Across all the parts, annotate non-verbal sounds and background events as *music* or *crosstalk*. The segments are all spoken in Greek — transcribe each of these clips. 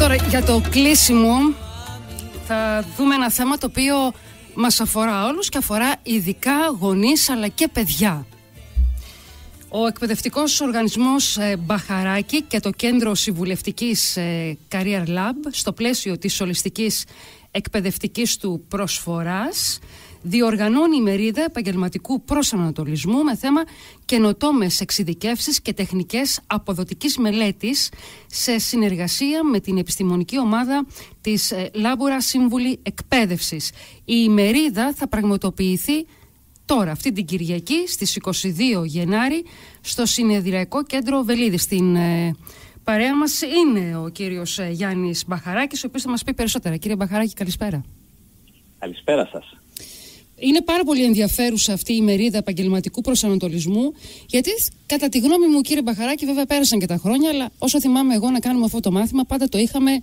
Τώρα για το κλείσιμο θα δούμε ένα θέμα το οποίο μας αφορά όλους και αφορά ειδικά γονείς αλλά και παιδιά. Ο εκπαιδευτικός οργανισμός ε, Μπαχαράκη και το κέντρο συμβουλευτικής ε, Career Lab στο πλαίσιο της ολιστικής εκπαιδευτικής του προσφοράς διοργανώνει η μερίδα επαγγελματικού προσανατολισμού με θέμα καινοτόμες εξειδικεύσεις και τεχνικές αποδοτικής μελέτης σε συνεργασία με την επιστημονική ομάδα της ε, Λάμπουρα Σύμβουλη Εκπαίδευσης. Η ημερίδα θα πραγματοποιηθεί τώρα, αυτή την Κυριακή, στις 22 Γενάρη, στο Συνεδριακό Κέντρο Βελίδης. Στην ε, παρέα μας είναι ο κύριος ε, Γιάννης Μπαχαράκης, ο οποίος θα μας πει περισσότερα. Κύριε Μπαχαράκη, καλησπέρα. Καλησπέρα σας. Είναι πάρα πολύ ενδιαφέρουσα αυτή η μερίδα επαγγελματικού προσανατολισμού, γιατί κατά τη γνώμη μου, κύριε Μπαχαράκη, βέβαια πέρασαν και τα χρόνια, αλλά όσο θυμάμαι εγώ να κάνουμε αυτό το μάθημα, πάντα το είχαμε.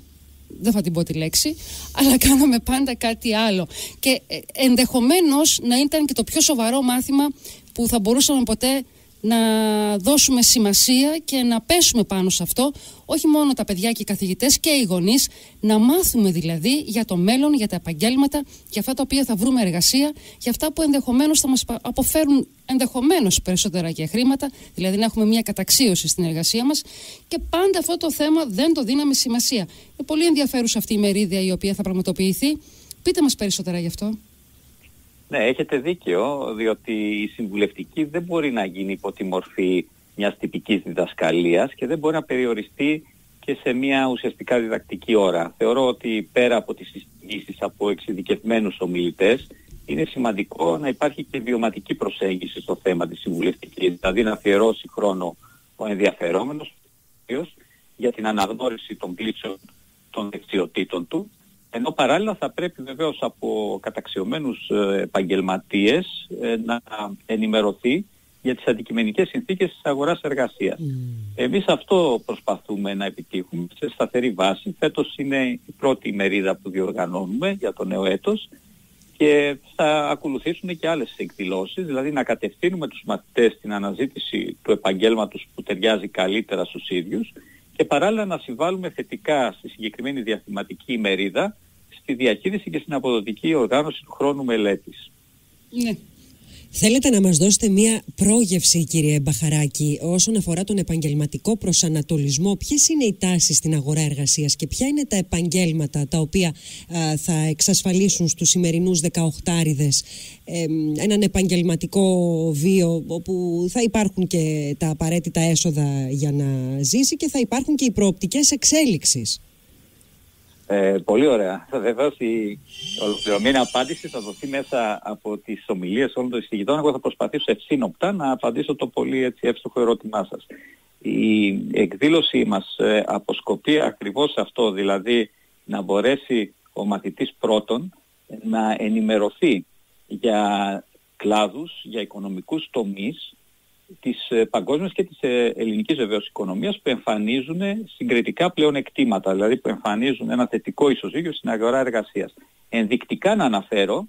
Δεν θα την πω τη λέξη, *laughs* αλλά κάναμε πάντα κάτι άλλο. Και ε, ενδεχομένως να ήταν και το πιο σοβαρό μάθημα που θα μπορούσαμε ποτέ να δώσουμε σημασία και να πέσουμε πάνω σε αυτό, όχι μόνο τα παιδιά και οι καθηγητές και οι γονείς, να μάθουμε δηλαδή για το μέλλον, για τα επαγγέλματα, για αυτά τα οποία θα βρούμε εργασία, για αυτά που ενδεχομένως θα μας αποφέρουν ενδεχομένως περισσότερα και χρήματα, δηλαδή να έχουμε μια καταξίωση στην εργασία μας και πάντα αυτό το θέμα δεν το δίναμε σημασία. Είναι πολύ ενδιαφέρουσα αυτή η μερίδια η οποία θα πραγματοποιηθεί. Πείτε μας περισσότερα γι' αυτό. Ναι, έχετε δίκιο, διότι η συμβουλευτική δεν μπορεί να γίνει υπό τη μορφή μιας τυπικής διδασκαλίας και δεν μπορεί να περιοριστεί και σε μια ουσιαστικά διδακτική ώρα. Θεωρώ ότι πέρα από τις συστήσεις από εξειδικευμένους ομιλητές, είναι σημαντικό να υπάρχει και βιωματική προσέγγιση στο θέμα της συμβουλευτικής, δηλαδή να αφιερώσει χρόνο ο ενδιαφερόμενος για την αναγνώριση των πλήξεων των δεξιοτήτων του ενώ παράλληλα θα πρέπει βεβαίως από καταξιωμένους ε, επαγγελματίες ε, να ενημερωθεί για τις αντικειμενικές συνθήκες της αγοράς εργασίας. Mm. Εμείς αυτό προσπαθούμε να επιτύχουμε σε σταθερή βάση. Φέτος είναι η πρώτη μερίδα που διοργανώνουμε για το νέο έτος και θα ακολουθήσουν και άλλες εκδηλώσεις, δηλαδή να κατευθύνουμε τους μαθητές στην αναζήτηση του επαγγέλματος που ταιριάζει καλύτερα στους ίδιους και παράλληλα να συμβάλλουμε θετικά στη συγκεκριμένη διαθηματική ημερίδα στη διαχείριση και στην αποδοτική οργάνωση του χρόνου μελέτης. Ναι. Θέλετε να μας δώσετε μία πρόγευση κύριε Μπαχαράκη όσον αφορά τον επαγγελματικό προσανατολισμό; Ποιες είναι οι τάσεις στην αγορά εργασίας και ποια είναι τα επαγγέλματα τα οποία θα εξασφαλίσουν στους σημερινούς 18άριδες ε, έναν επαγγελματικό βίο όπου θα υπάρχουν και τα απαραίτητα έσοδα για να ζήσει και θα υπάρχουν και οι προοπτικές εξέλιξης. Ε, πολύ ωραία. Βεβαίω η ολοκληρωμένη απάντηση θα δοθεί μέσα από τις ομιλίες όλων των εισηγητών. Εγώ θα προσπαθήσω ευσύνοπτα να απαντήσω το πολύ έτσι εύστοχο ερώτημά σας. Η εκδήλωσή μας ε, αποσκοπεί ακριβώς αυτό, δηλαδή να μπορέσει ο μαθητής πρώτον να ενημερωθεί για κλάδους, για οικονομικούς τομείς της ε, παγκόσμιας και της ε, ελληνικής βεβαίως οικονομίας που εμφανίζουν συγκριτικά πλέον εκτήματα, δηλαδή που εμφανίζουν ένα θετικό ισοζύγιο στην αγορά εργασίας. Ενδεικτικά να αναφέρω,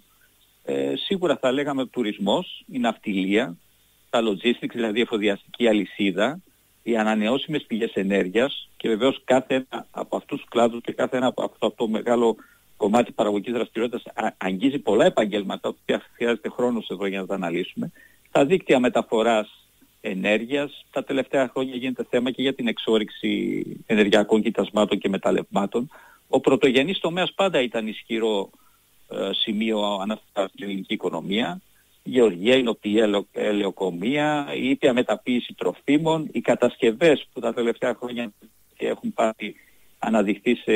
ε, σίγουρα θα λέγαμε ο τουρισμός, η ναυτιλία, τα logistics, δηλαδή η εφοδιαστική αλυσίδα, οι ανανεώσιμες πηγές ενέργειας και βεβαίως κάθε ένα από αυτούς τους κλάδους και κάθε ένα από αυτό το μεγάλο κομμάτι παραγωγικής δραστηριότητας αγγίζει πολλά επαγγέλματα, που χρειάζεται χρόνος εδώ για να τα αναλύσουμε. Τα δίκτυα μεταφοράς ενέργειας. Τα τελευταία χρόνια γίνεται θέμα και για την εξόριξη ενεργειακών κοιτασμάτων και μεταλλευμάτων. Ο πρωτογενής τομέας πάντα ήταν ισχυρό ε, σημείο ανάσταση στην ελληνική οικονομία. Η γεωργία, η νοπτή ελαιοκομεία, η ήπια μεταποίηση τροφίμων, οι κατασκευές που τα τελευταία χρόνια έχουν πάρει αναδειχθεί σε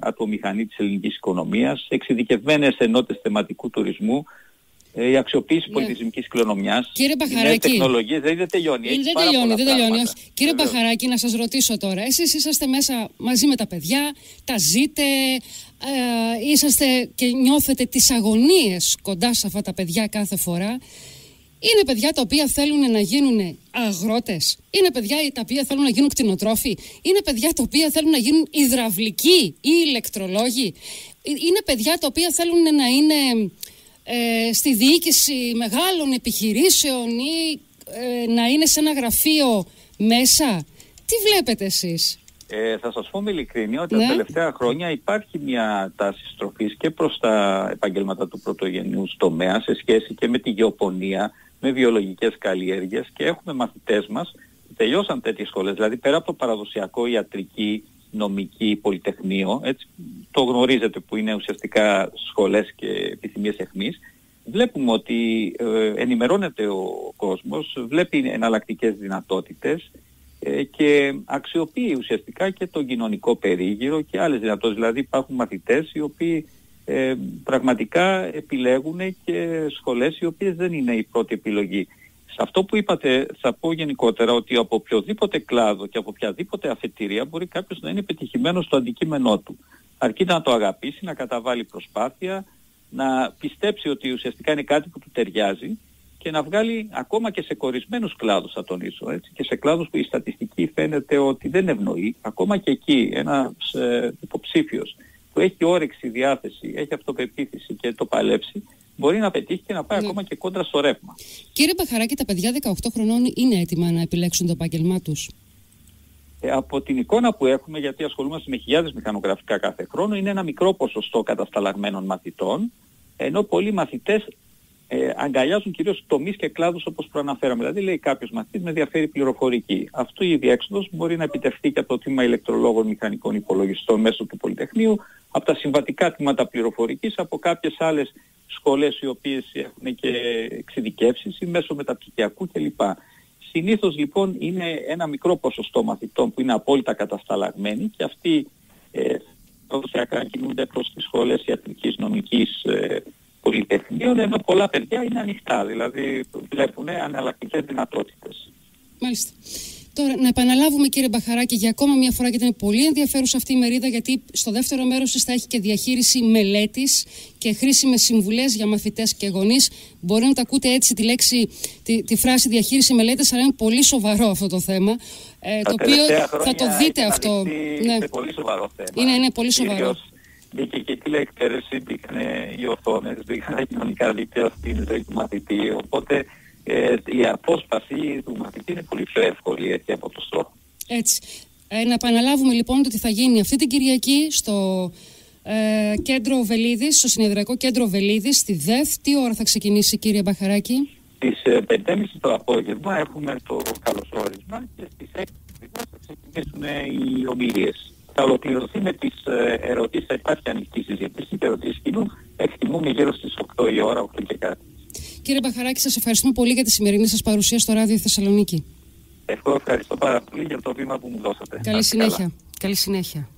ατομηχανή της ελληνικής οικονομίας, εξειδικευμένες ενότητες θεματικού τουρισμού, ε, η αξιοποίηση ναι. πολιτισμικής κληρονομιάς. Κύριε Μπαχαράκη. τεχνολογίες δηλαδή δεν τελειώνει. δεν τελειώνει, δεν τελειώνει. Όχι. Κύριε Μπαχαράκη, να σας ρωτήσω τώρα. Εσείς είσαστε μέσα μαζί με τα παιδιά, τα ζείτε, ε, είσαστε και νιώθετε τις αγωνίες κοντά σε αυτά τα παιδιά κάθε φορά. Είναι παιδιά τα οποία θέλουν να γίνουν αγρότες. Είναι παιδιά τα οποία θέλουν να γίνουν κτηνοτρόφοι. Είναι παιδιά τα οποία θέλουν να γίνουν υδραυλικοί ή ηλεκτρολόγοι. Ε, είναι παιδιά τα οποία θέλουν να είναι ε, στη διοίκηση μεγάλων επιχειρήσεων ή ε, να είναι σε ένα γραφείο μέσα. Τι βλέπετε εσείς; Ε, θα σας πω με ειλικρίνεια ότι ναι. τα τελευταία χρόνια υπάρχει μια τάση στροφής και προς τα επαγγέλματα του πρωτογενούς τομέα σε σχέση και με τη γεωπονία, με βιολογικές καλλιέργειες και έχουμε μαθητές μας που τελειώσαν τέτοιες σχολές, δηλαδή πέρα από το παραδοσιακό ιατρική, νομική, πολυτεχνείο, έτσι, το γνωρίζετε που είναι ουσιαστικά σχολές και επιθυμίες εχμής, βλέπουμε ότι ε, ενημερώνεται ο κόσμος, βλέπει εναλλακτικές δυνατότητες, ε, και αξιοποιεί ουσιαστικά και τον κοινωνικό περίγυρο και άλλες δυνατότητες. Δηλαδή υπάρχουν μαθητές οι οποίοι ε, πραγματικά επιλέγουν και σχολές οι οποίες δεν είναι η πρώτη επιλογή. Σε αυτό που είπατε θα πω γενικότερα ότι από οποιοδήποτε κλάδο και από οποιαδήποτε αφετηρία μπορεί κάποιος να είναι πετυχημένος στο αντικείμενό του. Αρκεί να το αγαπήσει, να καταβάλει προσπάθεια, να πιστέψει ότι ουσιαστικά είναι κάτι που του ταιριάζει και να βγάλει ακόμα και σε κορισμένους κλάδους θα τονίσω έτσι, και σε κλάδους που η στατιστική φαίνεται ότι δεν ευνοεί ακόμα και εκεί ένας ε, υποψήφιος που έχει όρεξη, διάθεση, έχει αυτοπεποίθηση και το παλέψει μπορεί να πετύχει και να πάει ναι. ακόμα και κόντρα στο ρεύμα. Κύριε Μπαχαράκη, τα παιδιά 18 χρονών είναι έτοιμα να επιλέξουν το επάγγελμά τους; Ε, από την εικόνα που έχουμε, γιατί ασχολούμαστε με χιλιάδες μηχανογραφικά κάθε χρόνο, είναι ένα μικρό ποσοστό κατασταλαγμένων μαθητών, ενώ πολλοί μαθητές ε, αγκαλιάζουν κυρίως τομείς και κλάδους όπως προαναφέραμε. Δηλαδή λέει κάποιος μαθητής με ενδιαφέρει πληροφορική. Αυτό η διέξοδος μπορεί να επιτευχθεί και από το τμήμα ηλεκτρολόγων μηχανικών υπολογιστών μέσω του Πολυτεχνείου, από τα συμβατικά τμήματα πληροφορικής, από κάποιες άλλες σχολές οι οποίες έχουν και εξειδικεύσεις ή μέσω μεταπτυχιακού κλπ. Συνήθως λοιπόν είναι ένα μικρό ποσοστό μαθητών που είναι απόλυτα κατασταλαγμένοι και αυτοί ε, κινούνται προς τις σχολές ιατρικής, νομικής, ε, πολυτεχνείων, ενώ πολλά παιδιά είναι ανοιχτά, δηλαδή βλέπουν αναλλακτικές δυνατότητες. Μάλιστα. Τώρα, να επαναλάβουμε κύριε Μπαχαράκη για ακόμα μια φορά, γιατί είναι πολύ ενδιαφέρουσα αυτή η μερίδα, γιατί στο δεύτερο μέρος της θα έχει και διαχείριση μελέτης και χρήσιμες συμβουλές για μαθητές και γονείς. Μπορεί να τα ακούτε έτσι τη λέξη, τη, τη φράση διαχείριση μελέτης, αλλά είναι πολύ σοβαρό αυτό το θέμα. Ε, το οποίο θα το δείτε αυτό. Ναι. Είναι πολύ σοβαρό θέμα. Είναι, είναι πολύ σοβαρό μπήκε και τηλεεκτέρεση, μπήκαν οι οθόνες, μπήκαν τα κοινωνικά δίκτυα στην ζωή του μαθητή, οπότε ε, η απόσπαση του μαθητή είναι πολύ πιο εύκολη έτσι από το στόχο. Έτσι. Ε, να επαναλάβουμε λοιπόν ότι θα γίνει αυτή την Κυριακή στο ε, κέντρο Βελίδης, στο συνεδριακό κέντρο Βελίδης, στη ΔΕΘ. Τι ώρα θα ξεκινήσει κύριε Μπαχαράκη; Στις 5.30 το απόγευμα έχουμε το καλωσόρισμα και στις 6 θα ξεκινήσουν οι ομιλίες θα ολοκληρωθεί με τις ε, ερωτήσεις, θα υπάρχει ανοιχτή συζήτηση και ερωτήσεις κοινού. Εκτιμούμε γύρω στις 8 η ώρα, 8 και κάτι. Κύριε Μπαχαράκη, σας ευχαριστούμε πολύ για τη σημερινή σας παρουσία στο Ράδιο Θεσσαλονίκη. Εγώ ευχαριστώ πάρα πολύ για το βήμα που μου δώσατε. Καλή συνέχεια. Καλή συνέχεια.